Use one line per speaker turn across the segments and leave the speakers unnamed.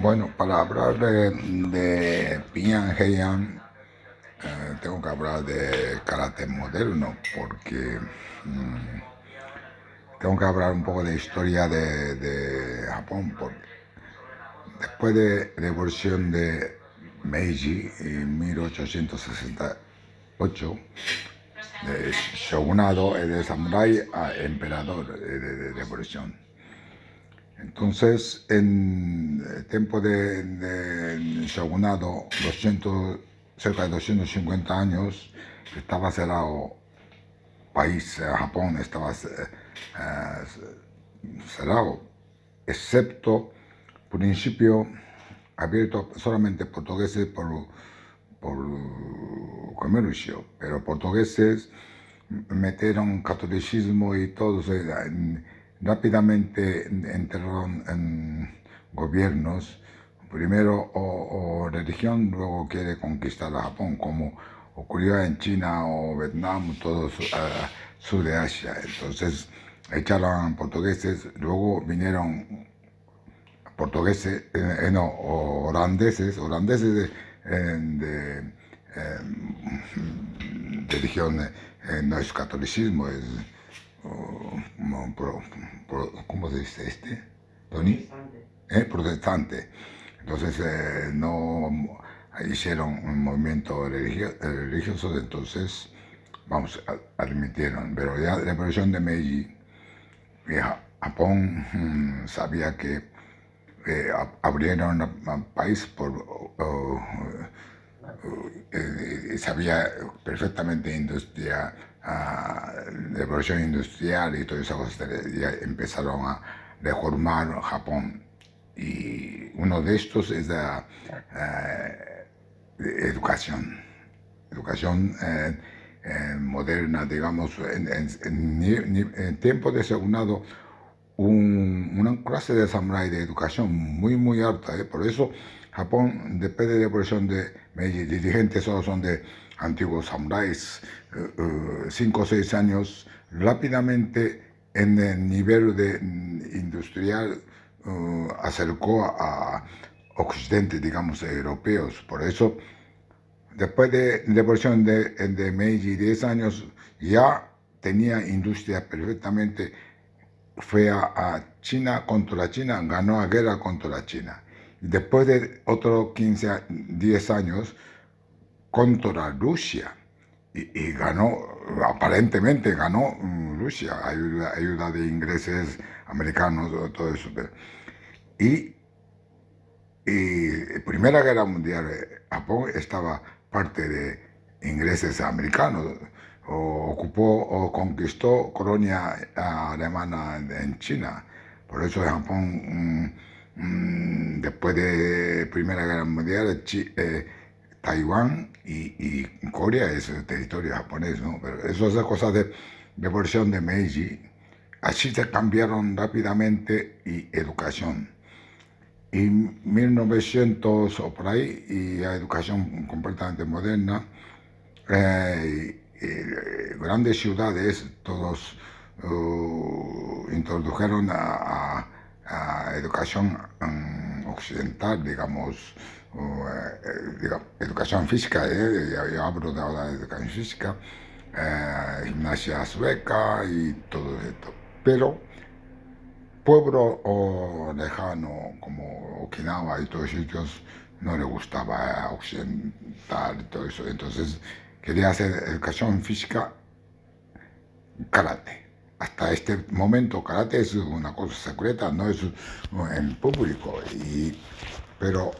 Bueno, para hablar de, de Pian Heian, eh, tengo que hablar de karate moderno, porque mm, tengo que hablar un poco de historia de, de Japón, porque después de la revolución de Meiji en 1868, de shogunado de samurái a emperador de, de revolución. Entonces, en el tiempo del de shogunado, 200, cerca de 250 años, estaba cerrado. País, Japón estaba eh, cerrado, excepto principio abierto solamente portugueses por, por comercio, pero portugueses metieron catolicismo y todo rápidamente entraron en gobiernos, primero o, religión, luego quiere conquistar a Japón, como ocurrió en China o Vietnam, todo su, sur de Asia. Entonces echaron portugueses, luego vinieron portugueses, eh, eh, no, holandeses, holandeses de, de, de religión, eh, no es catolicismo, es ¿cómo se dice este? ¿Tony? Protestante. Protestante. Entonces eh, no hicieron un movimiento religioso, entonces, vamos, admitieron. Pero ya la revolución de Meiji, Japón mm, sabía que eh, abrieron el país por... Eh, sabía perfectamente industria la revolución industrial y todas esas cosas ya empezaron a reformar Japón. Y uno de estos es la eh, educación. Educación eh, eh, moderna, digamos, en, en, tiempo de segundo una clase de samurai de educación muy, muy alta. Por eso Japón, después de la revolución de Meiji, dirigentes solo son de antiguos samuráis, eh, eh, cinco o seis años, rápidamente en el nivel de, mm, industrial eh, acercó a, Occidente, digamos, europeos. Por eso, después de la revolución de, de Meiji, 10 años, ya tenía industria perfectamente, fue a, China contra China, ganó la guerra contra la China. Después de otros 15, 10 años, contra Rusia. Y, ganó, aparentemente ganó mm, Rusia, ayuda, ayuda de ingleses americanos, todo eso. Y, y Primera Guerra Mundial, eh, Japón estaba parte de ingleses americanos, ocupó o conquistó colonia alemana en China. Por eso Japón, mm, mm, después de Primera Guerra Mundial, eh, Taiwán y, Corea es territorio japonés, ¿no? Pero eso es la cosa de revolución de Meiji. Así se cambiaron rápidamente y educación. Y 1900 o por ahí, y la educación completamente moderna, eh, grandes ciudades, todos uh, introdujeron a, educación um, occidental, digamos, eh, educación física, eh, yo, hablo de ahora de educación física, eh, gimnasia sueca y todo esto. Pero pueblo o lejano como Okinawa y todos sitios no le gustaba occidental y todo eso, entonces quería hacer educación física karate. Hasta este momento karate es una cosa secreta, no es en público. Y pero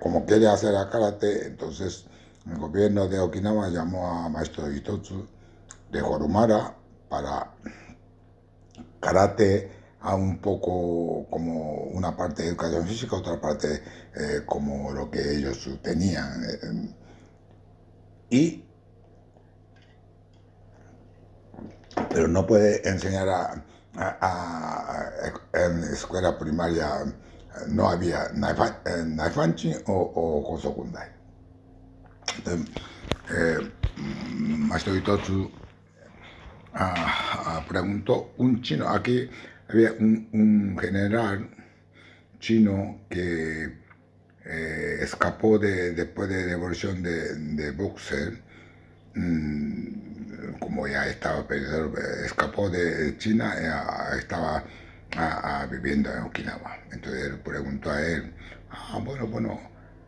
como quiere hacer a karate, entonces el gobierno de Okinawa llamó a maestro Itotsu de Horumara para karate a un poco como una parte de educación física, otra parte eh, como lo que ellos tenían. Eh, y pero no puede enseñar a, en escuela primaria no había Naifanchi o, o Kosokundai. Entonces, eh, Maestro ah, ah, preguntó, un chino, aquí había un, general chino que eh, escapó de, después de devolución de, de Boxer, mm, como ya estaba perdido, escapó de China, eh, estaba viviendo en Okinawa. Entonces él preguntó a él, ah, bueno, bueno,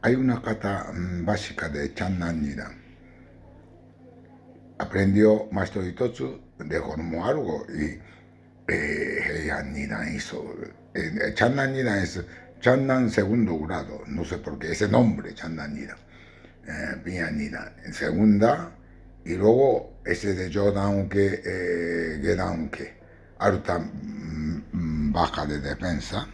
hay una kata mm, básica de Channan Nira. Aprendió Maestro Itotsu, dejó algo y Heian Nira hizo. Eh, Channan Nira es Channan segundo grado, no sé por qué, ese nombre, Channan Nira. Eh, Nira en segunda, y luego ese de Jodan que, eh, que, alta mm, mm, baja de defensa.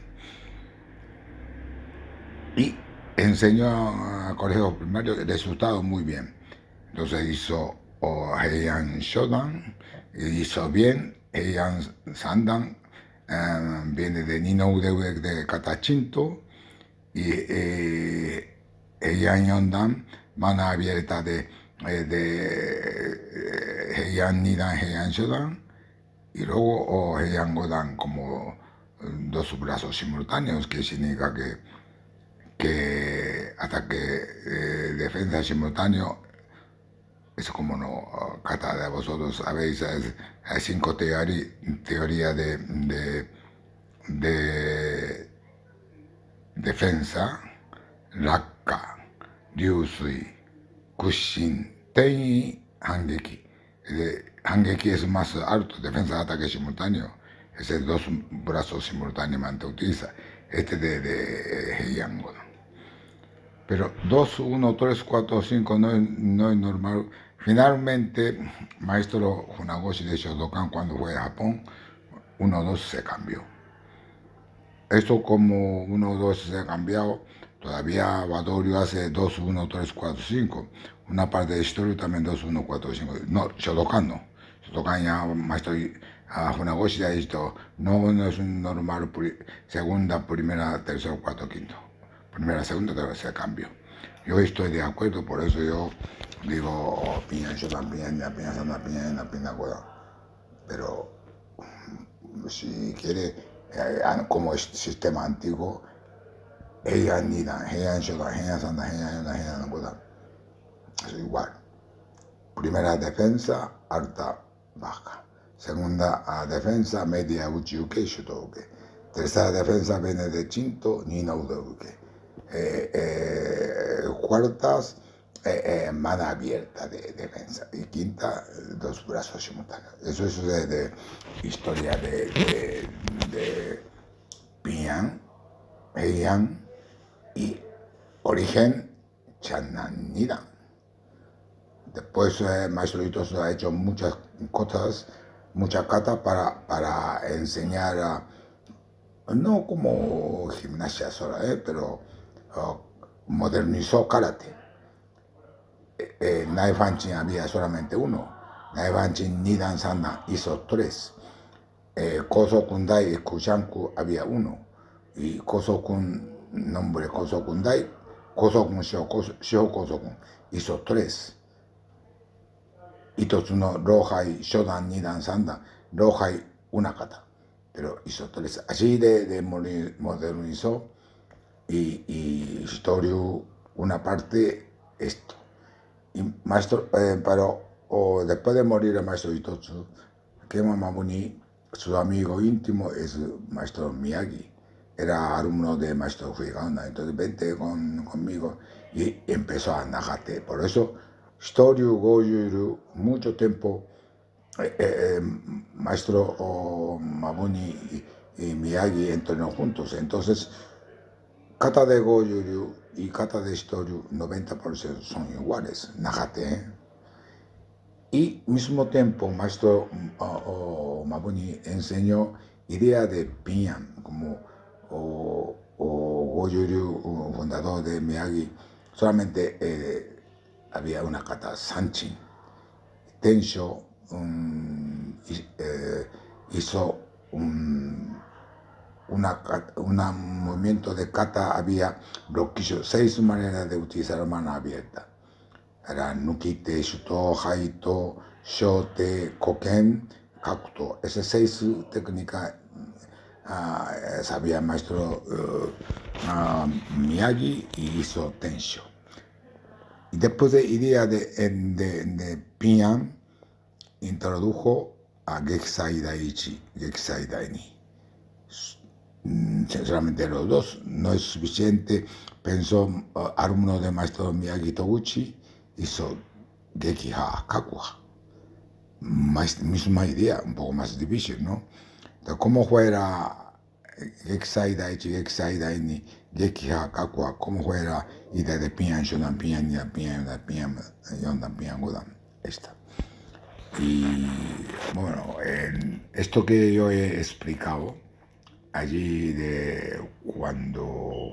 Y enseñó a colegios primarios, resultado muy bien. Entonces hizo Heian Shodan, hizo bien, Heian Sandan, eh, viene de Nino de, de Catachinto, y eh, Heian Yondan, mano abierta de, de Heian Nidan, Heian Shodan, y luego Heian Godan como dos brazos simultáneos, que significa que que ataque eh, defensa simultáneo es como no, cada de vosotros sabéis, hay cinco teorías de, de, de, defensa, Rakka, Kushin, Tei, Hangeki. Hangeki es más alto, defensa, ataque simultáneo, es el dos brazos simultáneamente utiliza. Este de, de Heian pero 2, 1, 3, 4, 5 no no es normal. Finalmente, maestro Funagoshi de Shodokan cuando fue a Japón, 1, 2 se cambió. Esto como 1, 2 se ha cambiado, todavía Badorio hace 2, 1, 3, 4, 5. Una parte de historia también 2, 1, 4, 5. No, Shodokan no. Shodokan ya maestro Funagoshi ha dicho, no, no es un normal segunda, primera, tercera, cuarto, quinto primera, segunda ser cambio. Yo estoy de acuerdo, por eso yo digo, piña, yo también, la piña, la piña, la piña, pero si quiere, eh, como sistema antiguo, ella ni la, ella yo la, ella santa, ella la, ella no Es igual. Primera defensa, alta, baja. Segunda defensa, media, uchi, uke, uke. Tercera defensa viene de chinto, ni no uke eh, eh, cuartas, eh, mano abierta de defensa y quinta, dos brazos simultáneos. Eso es de, historia de, de, de Pian, y origen Chananidan. Después eh, Maestro Itoso ha hecho muchas cosas, muchas catas para, para enseñar no como gimnasia sola, pero modernizó karate. Eh, eh había solamente uno. Naifanchin Nidan Sana hizo tres. Eh, Koso Kundai y Kushanku había uno. Y Koso Kun, nombre Koso Kundai, Koso Kun Shio, Koso Kun hizo tres. Itotsuno Rohai Shodan Nidan Sanda, Rohai una kata. Pero hizo tres. Así de, de modernizó y, y una parte, esto. Y maestro, eh, pero o después de morir el maestro Itotsu, que Mamabuni, su amigo íntimo es maestro Miyagi, era alumno de maestro Fuiganda, entonces vente con, conmigo y empezó a Nagate. Por eso, Storyu, Goyuru, mucho tiempo, eh, eh, maestro Mabuni y, Miyagi entrenaron juntos. Entonces, Kata de Goyuryu y kata de Historiu 90% son iguales, Nagate. Y mismo tiempo, maestro Mabuni enseñó idea de Pinyan, como o, o fundador de Miyagi, solamente eh, había una kata Sanchin. Tensho um, eh, hizo un una, una movimiento de kata había bloquillos, seis maneras de utilizar mano abierta. Era nukite, shuto, haito, shote, koken, kakuto. Esas seis técnicas sabía maestro uh, Miyagi y hizo Tensho. Y después de iría de, de, de introdujo a Geksai Daichi, Geksai Daini. Sinceramente los dos no es suficiente. Pensó uh, alumno de maestro Miyagi Toguchi, hizo Gekiha Kakua. misma idea, un poco más difícil, ¿no? Entonces, ¿cómo fuera Geksai Daichi, Geksai Daini, Gekiha Kakua? ¿Cómo fuera idea de Pian, Shodan Pian, Nidan Pian, Yodan Pian, Yondan Pian, Godan? Esta. Y bueno, esto que yo he explicado allí de cuando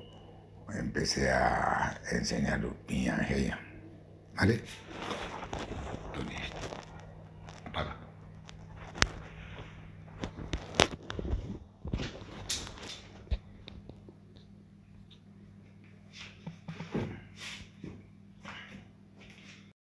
empecé a enseñar Pian Heian, ¿vale?